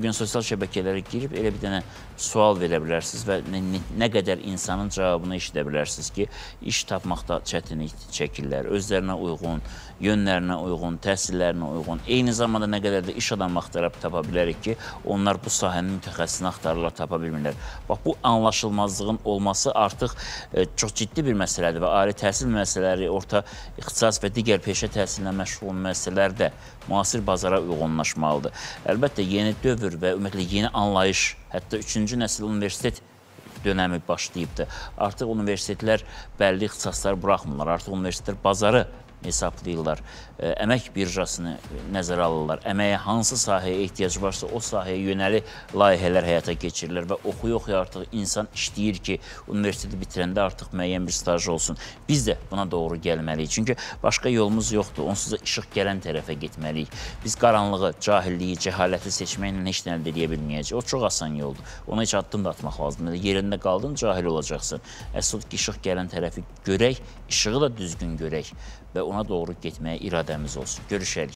Bugün sosial şəbəkələrə girib elə bir dənə sual verə bilərsiniz və nə, nə, qədər insanın cavabını eşidə bilərsiniz ki, iş tapmaqda çətinlik çəkirlər. Özlərinə uyğun, yönlərinə uyğun, təhsillərinə uyğun. Eyni zamanda nə qədər də iş adamı axtarıb tapa bilərik ki, onlar bu sahənin mütəxəssisini axtarırlar, tapa bilmirlər. Bax bu anlaşılmazlığın olması artıq e, çox ciddi bir məsələdir və ali təhsil müəssisələri, orta ixtisas və digər peşə təhsilinə məşğul müəssisələr də müasir bazara uyğunlaşmalıdır. Əlbəttə yeni dövr və ümumiyyətlə yeni anlayış, hətta 3-cü nəsil universitet dönəmi başlayıbdır. Artıq universitetlər bəlli ixtisaslar buraxmırlar. Artıq universitetlər bazarı hesablayırlar. Ə, Əmək birjasını nəzərə alırlar. Əməyə hansı sahəyə ehtiyac varsa o sahəyə yönəli layihələr həyata keçirilir və oxuya-oxuya artıq insan işləyir ki, universiteti bitirəndə artıq müəyyən bir staj olsun. Biz də buna doğru gəlməliyik. Çünki başqa yolumuz yoxdur. Onsuz da işıq gələn tərəfə getməliyik. Biz qaranlığı, cahilliyi, cəhaləti seçməklə heç nə əldə edə bilməyəcəyik. O çox asan yoldur. Ona heç addım da atmaq lazımdır. Yerində qaldın, cahil olacaqsan. Əsas ki, işıq gələn tərəfi görək, işığı da düzgün görək və ona doğru getməyə iradəmiz olsun. Görüşərik.